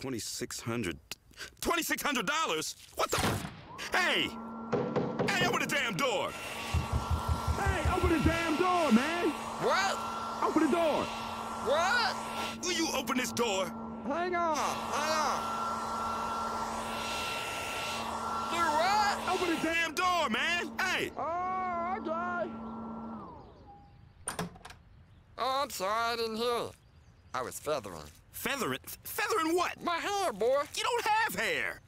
2600 $2,600? What the? Hey! Hey, open the damn door! Hey, open the damn door, man! What? Open the door! What? Will you open this door? Hang on, hang on. Do what? Open the damn door, man! Hey! Oh, okay. Oh, I'm sorry, I didn't hear you. I was feathering. Feathering? Feathering what? My hair, boy. You don't have hair!